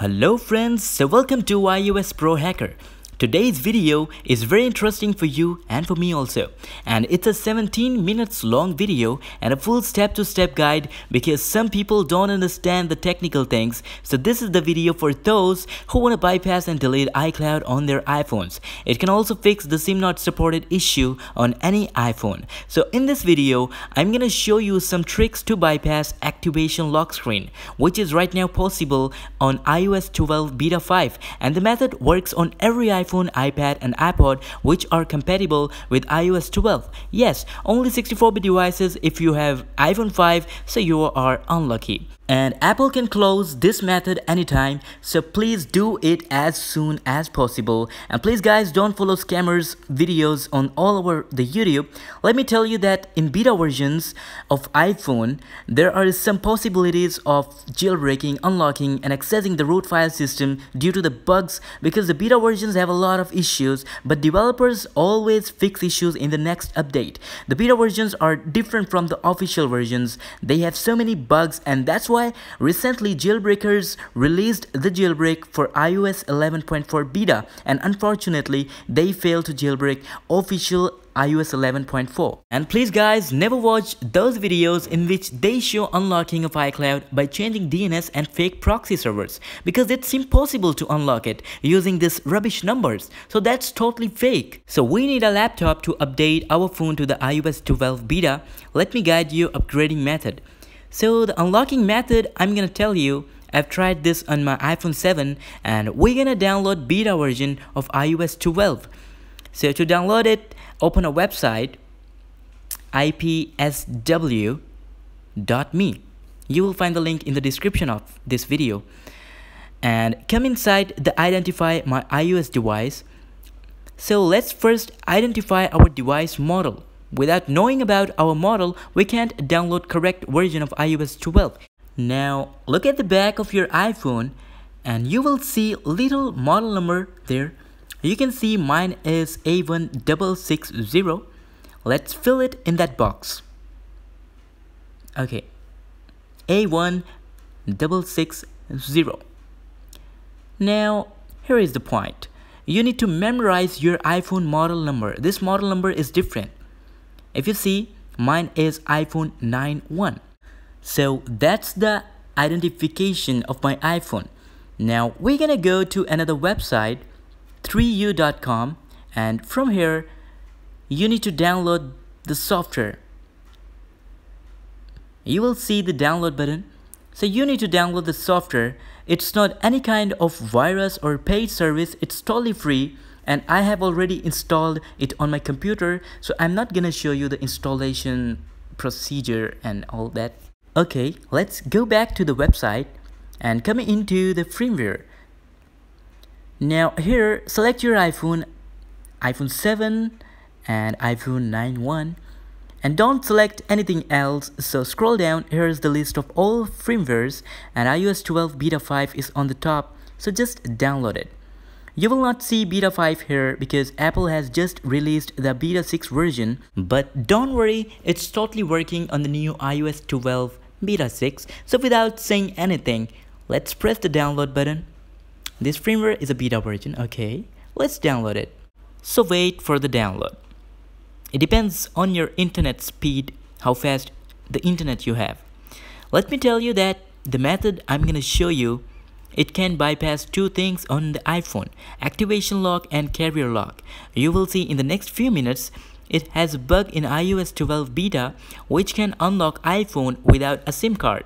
Hello friends, so welcome to iOS Pro Hacker. Today's video is very interesting for you and for me also and it's a 17 minutes long video and a full step-to-step -step guide because some people don't understand the technical things so this is the video for those who want to bypass and delete iCloud on their iPhones. It can also fix the SIM not supported issue on any iPhone. So in this video I'm gonna show you some tricks to bypass activation lock screen which is right now possible on iOS 12 beta 5 and the method works on every iPhone iPhone, iPad and iPod which are compatible with iOS 12. Yes, only 64-bit devices if you have iPhone 5 so you are unlucky and Apple can close this method anytime so please do it as soon as possible. And please guys don't follow scammers videos on all over the YouTube. Let me tell you that in beta versions of iPhone there are some possibilities of jailbreaking unlocking and accessing the root file system due to the bugs because the beta versions have a lot of issues but developers always fix issues in the next update. The beta versions are different from the official versions. They have so many bugs and that's why recently jailbreakers released the jailbreak for iOS 11.4 beta and unfortunately they failed to jailbreak official iOS 11.4. And please guys, never watch those videos in which they show unlocking of iCloud by changing DNS and fake proxy servers because it's impossible to unlock it using these rubbish numbers. So that's totally fake. So we need a laptop to update our phone to the iOS 12 beta. Let me guide you upgrading method. So the unlocking method I'm gonna tell you I've tried this on my iPhone 7 and we're gonna download beta version of iOS 12. So to download it, open a website ipsw.me. You will find the link in the description of this video. And come inside the identify my iOS device. So let's first identify our device model. Without knowing about our model, we can't download correct version of iOS 12. Now, look at the back of your iPhone and you will see little model number there. You can see mine is A1660. Let's fill it in that box. Okay, A1660. Now, here is the point. You need to memorize your iPhone model number. This model number is different. If you see, mine is iPhone 9.1. So that's the identification of my iPhone. Now we're gonna go to another website, 3u.com, and from here, you need to download the software. You will see the download button. So you need to download the software. It's not any kind of virus or paid service. It's totally free and I have already installed it on my computer so I'm not gonna show you the installation procedure and all that. Okay let's go back to the website and come into the firmware. Now here select your iPhone iPhone 7 and iPhone 9.1 and don't select anything else so scroll down here's the list of all firmwares and iOS 12 beta 5 is on the top so just download it you will not see beta 5 here because Apple has just released the beta 6 version. But don't worry, it's totally working on the new iOS 12 beta 6. So without saying anything, let's press the download button. This firmware is a beta version, okay. Let's download it. So wait for the download. It depends on your internet speed, how fast the internet you have. Let me tell you that the method I'm gonna show you it can bypass two things on the iPhone, activation lock and carrier lock. You will see in the next few minutes, it has a bug in iOS 12 beta which can unlock iPhone without a SIM card.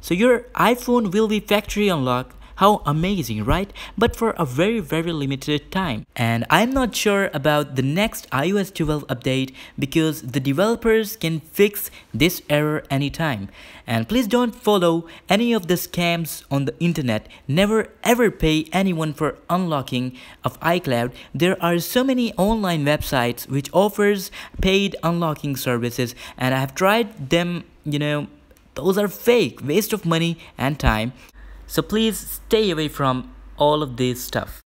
So your iPhone will be factory unlocked how amazing, right? But for a very, very limited time. And I'm not sure about the next iOS 12 update because the developers can fix this error anytime. And please don't follow any of the scams on the internet. Never ever pay anyone for unlocking of iCloud. There are so many online websites which offers paid unlocking services and I have tried them, you know, those are fake, waste of money and time. So please stay away from all of this stuff.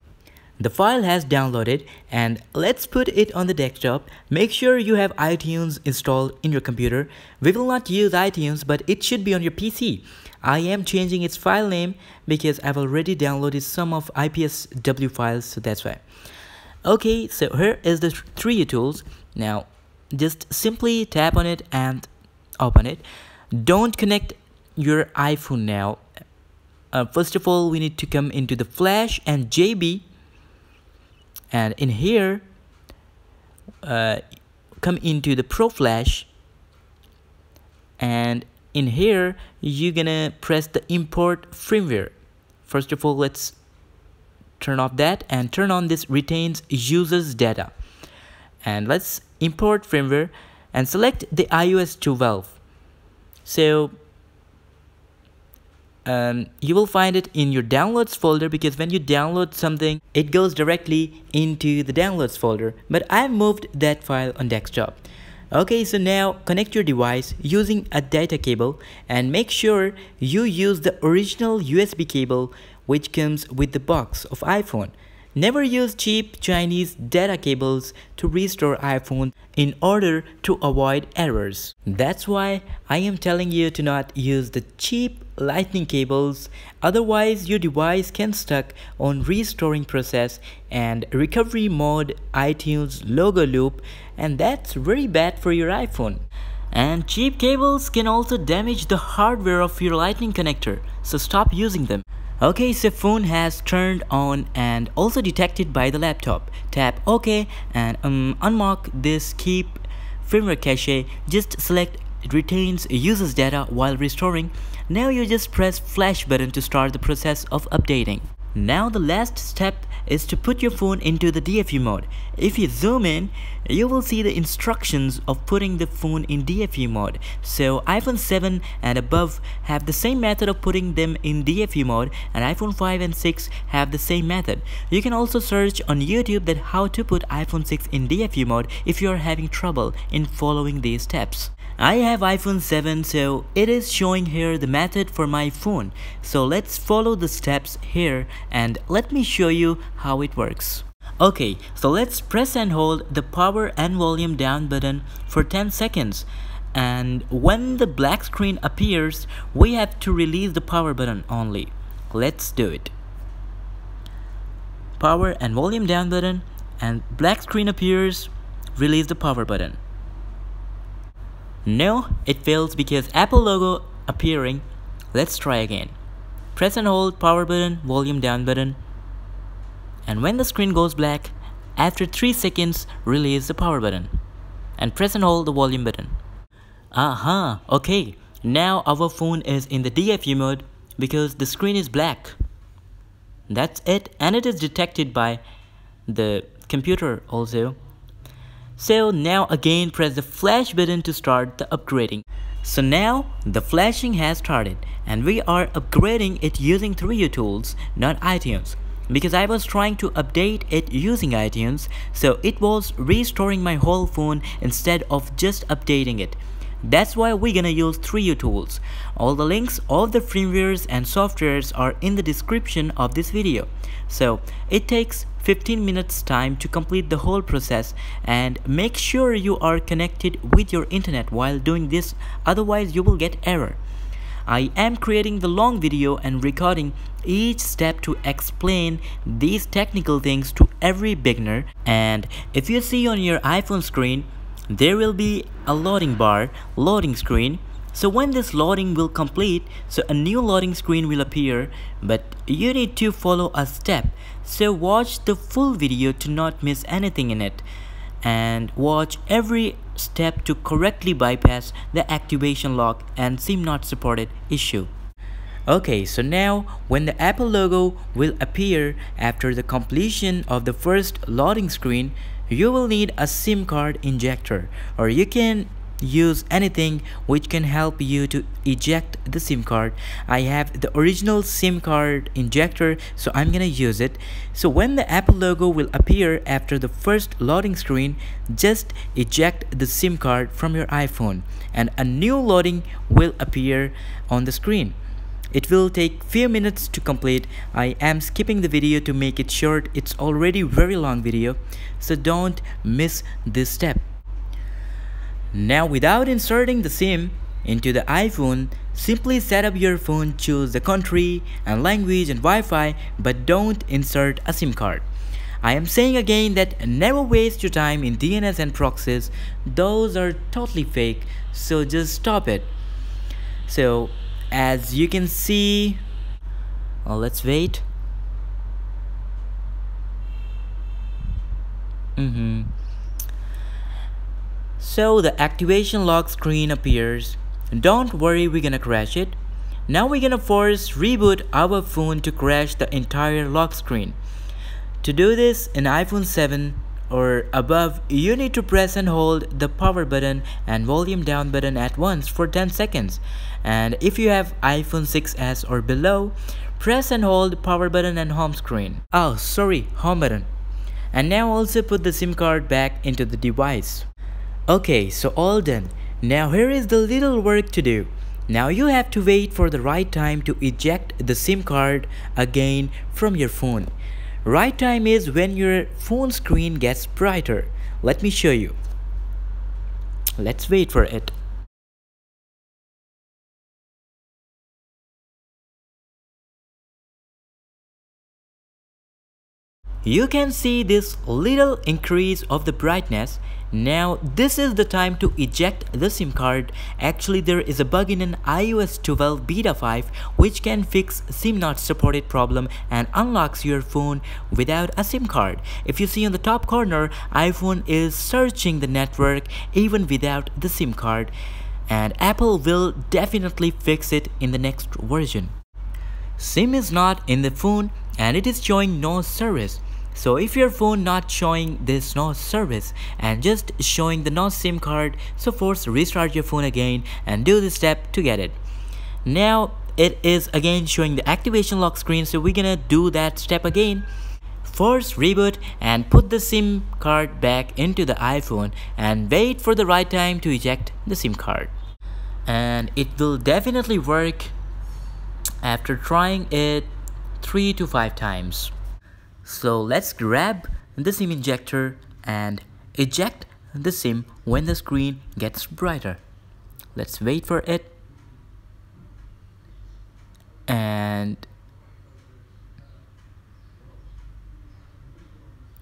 the file has downloaded and let's put it on the desktop. Make sure you have iTunes installed in your computer. We will not use iTunes but it should be on your PC. I am changing its file name because I've already downloaded some of IPSW files so that's why. Okay so here is the 3U tools. Now just simply tap on it and open it. Don't connect your iPhone now. Uh, first of all we need to come into the flash and JB and in here uh, come into the Pro Flash. And in here you're gonna press the import firmware. First of all let's turn off that and turn on this retains users data. And let's import firmware and select the iOS 12 so um, you will find it in your downloads folder because when you download something it goes directly into the downloads folder. But I moved that file on desktop. Okay so now connect your device using a data cable and make sure you use the original USB cable which comes with the box of iPhone Never use cheap Chinese data cables to restore iPhone in order to avoid errors. That's why I am telling you to not use the cheap lightning cables otherwise your device can stuck on restoring process and recovery mode iTunes logo loop and that's very bad for your iPhone. And cheap cables can also damage the hardware of your lightning connector so stop using them. Okay, so phone has turned on and also detected by the laptop. Tap OK and um, unmark this keep firmware cache. Just select retains user's data while restoring. Now you just press flash button to start the process of updating. Now the last step is to put your phone into the DFU mode. If you zoom in, you will see the instructions of putting the phone in DFU mode. So iPhone 7 and above have the same method of putting them in DFU mode and iPhone 5 and 6 have the same method. You can also search on YouTube that how to put iPhone 6 in DFU mode if you are having trouble in following these steps. I have iPhone 7 so it is showing here the method for my phone. So let's follow the steps here and let me show you how it works. Okay, so let's press and hold the power and volume down button for 10 seconds. And when the black screen appears, we have to release the power button only. Let's do it. Power and volume down button and black screen appears, release the power button. No, it fails because Apple logo appearing. Let's try again. Press and hold power button, volume down button. And when the screen goes black, after 3 seconds, release the power button. And press and hold the volume button. Aha, okay. Now our phone is in the DFU mode because the screen is black. That's it and it is detected by the computer also. So now again press the flash button to start the upgrading. So now the flashing has started and we are upgrading it using 3U tools, not iTunes. Because I was trying to update it using iTunes, so it was restoring my whole phone instead of just updating it. That's why we're gonna use 3U tools. All the links of the firmwares and softwares are in the description of this video. So it takes 15 minutes time to complete the whole process and make sure you are connected with your internet while doing this otherwise you will get error. I am creating the long video and recording each step to explain these technical things to every beginner and if you see on your iPhone screen there will be a loading bar loading screen. So when this loading will complete so a new loading screen will appear. But you need to follow a step. So watch the full video to not miss anything in it. And watch every step to correctly bypass the activation lock and SIM not supported issue. Okay, so now when the Apple logo will appear after the completion of the first loading screen, you will need a SIM card injector or you can use anything which can help you to eject the SIM card. I have the original SIM card injector so I'm gonna use it. So when the Apple logo will appear after the first loading screen, just eject the SIM card from your iPhone and a new loading will appear on the screen it will take few minutes to complete. I am skipping the video to make it short. It's already very long video so don't miss this step. Now without inserting the SIM into the iPhone simply set up your phone choose the country and language and Wi-Fi but don't insert a SIM card. I am saying again that never waste your time in DNS and proxies. Those are totally fake so just stop it. So as you can see. Well, let's wait. Mm-hmm. So the activation lock screen appears. Don't worry we're gonna crash it. Now we're gonna force reboot our phone to crash the entire lock screen. To do this in iPhone 7 or above, you need to press and hold the power button and volume down button at once for 10 seconds. And if you have iPhone 6s or below, press and hold power button and home screen. Oh, sorry, home button. And now also put the SIM card back into the device. Okay, so all done. Now here is the little work to do. Now you have to wait for the right time to eject the SIM card again from your phone. Right time is when your phone screen gets brighter. Let me show you. Let's wait for it. You can see this little increase of the brightness now this is the time to eject the SIM card. Actually there is a bug in an iOS 12 beta 5 which can fix SIM not supported problem and unlocks your phone without a SIM card. If you see on the top corner iPhone is searching the network even without the SIM card and Apple will definitely fix it in the next version. SIM is not in the phone and it is showing no service. So if your phone not showing this no service and just showing the no SIM card, so force restart your phone again and do this step to get it. Now it is again showing the activation lock screen so we're gonna do that step again. Force reboot and put the SIM card back into the iPhone and wait for the right time to eject the SIM card. And it will definitely work after trying it 3 to 5 times. So let's grab the SIM injector and eject the SIM when the screen gets brighter. Let's wait for it. And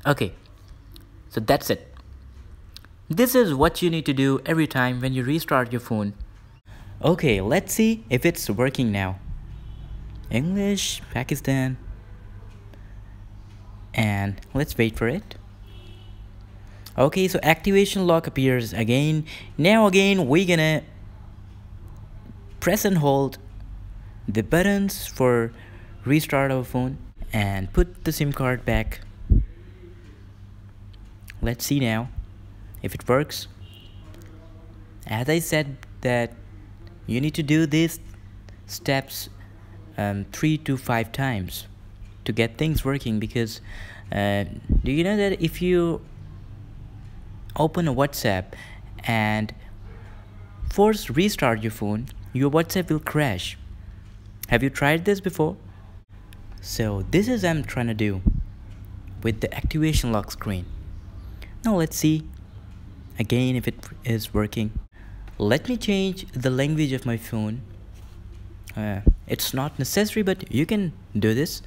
okay, so that's it. This is what you need to do every time when you restart your phone. Okay, let's see if it's working now. English, Pakistan, and let's wait for it. Okay so activation lock appears again. Now again we're gonna press and hold the buttons for restart our phone and put the SIM card back. Let's see now if it works. As I said that you need to do these steps um, three to five times to get things working because uh, do you know that if you open a WhatsApp and force restart your phone your WhatsApp will crash. Have you tried this before? So this is I'm trying to do with the activation lock screen. Now let's see again if it is working. Let me change the language of my phone. Uh, it's not necessary but you can do this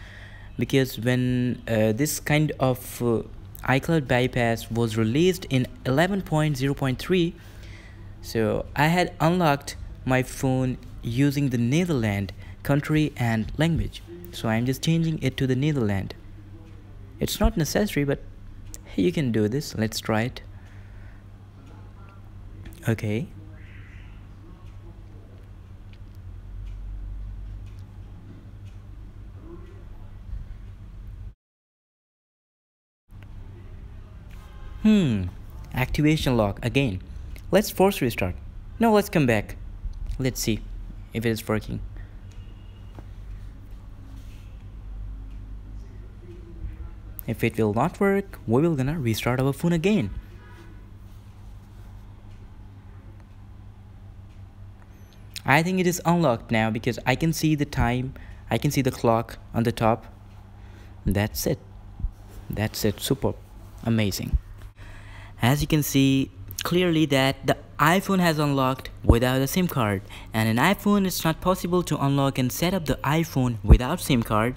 because when uh, this kind of uh, iCloud bypass was released in 11.0.3 so I had unlocked my phone using the Netherlands country and language. So I'm just changing it to the Netherlands. It's not necessary but you can do this. Let's try it. Okay Hmm, activation lock again. Let's force restart. No, let's come back. Let's see if it is working. If it will not work, we will gonna restart our phone again. I think it is unlocked now because I can see the time I can see the clock on the top that's it that's it super amazing as you can see clearly that the iPhone has unlocked without a SIM card. And in iPhone it's not possible to unlock and set up the iPhone without SIM card.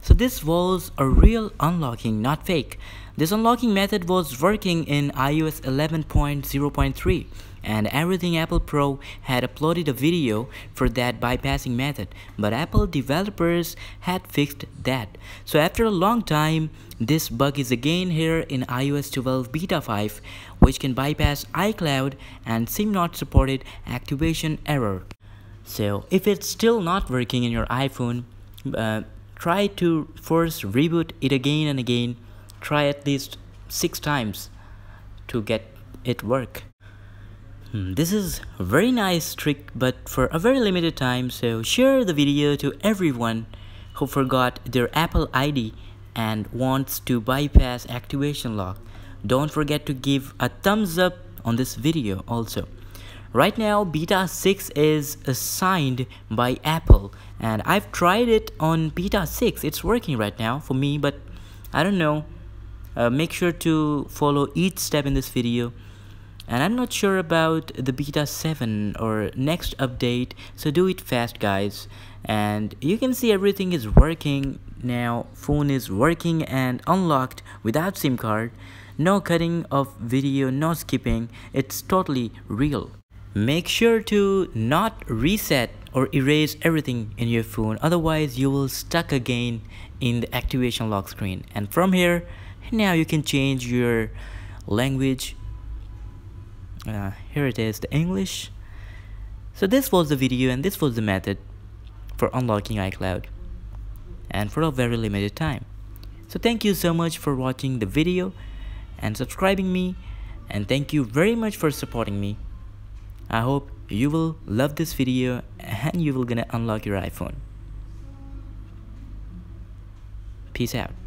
So this was a real unlocking not fake. This unlocking method was working in iOS 11.0.3 and Everything Apple Pro had uploaded a video for that bypassing method but Apple developers had fixed that. So after a long time this bug is again here in iOS 12 beta 5 which can bypass iCloud and SIM not supported activation error. So if it's still not working in your iPhone uh, try to first reboot it again and again try at least six times to get it work this is a very nice trick but for a very limited time so share the video to everyone who forgot their Apple ID and wants to bypass activation lock. Don't forget to give a thumbs up on this video also. Right now beta 6 is assigned by Apple and I've tried it on beta 6. It's working right now for me but I don't know. Uh, make sure to follow each step in this video and I'm not sure about the beta 7 or next update so do it fast guys. And you can see everything is working. Now phone is working and unlocked without SIM card. No cutting of video no skipping. It's totally real. Make sure to not reset or erase everything in your phone otherwise you will stuck again in the activation lock screen. And from here now you can change your language uh, here it is the English. So this was the video and this was the method for unlocking iCloud and for a very limited time. So thank you so much for watching the video and subscribing me and thank you very much for supporting me. I hope you will love this video and you will gonna unlock your iPhone. Peace out